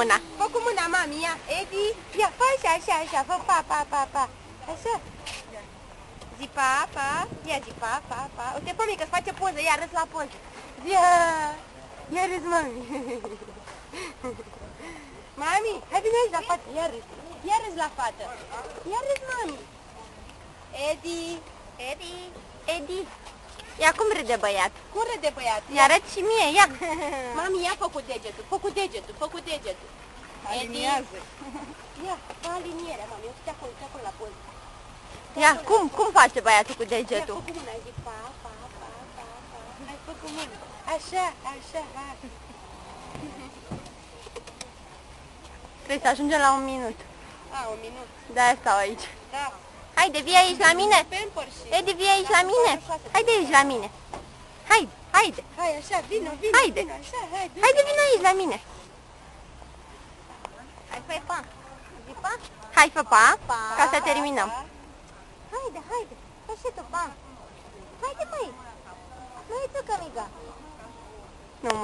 mâna. Fă cu mâna, mami, ia. Edi, ia, fă așa, așa, așa, fă pa, pa, pa, pa. Așa. Zi pa, pa, ia zi pa, pa, pa. Uite, mami, că-ți face poză, ia râs la poză. Ia, ia râs, mami. mami, hai bine aici la fată, ia râs. Ia râs la fată. Ia râs, mami. Edi, Edi, Edi, ia cum râde băiat? cum râde băiat? Mi arăt și mie, ia. Mami, ia fă cu degetul, fă cu degetul, fă cu degetul. Aliniază. Ia, fă alinierea, mami, uite acolo, uite acolo la poză. Ia, cum, cum face băiatul cu Ia, fă degetul? cu mâna, zi pa, pa, pa, pa, pa. Hai, fă cu mâna. Așa, așa, hai. Trebuie să ajungem la un minut. A, un minut. De-aia stau aici. Da. Haide, vii aici la mine? Pampers și... Edi, vii aici la mine? Haide aici la mine. Haide, haide. Hai, așa, vină, vină, Haide. vină, așa, haide. Haide, vin aici la mine. Hai, fă pa. Zi pa. Hai, fă pa, Pa. ca să terminăm. Pa. Haide, haide, fă și tu, pa. Haide, măi. Măi, tu, mica. Nu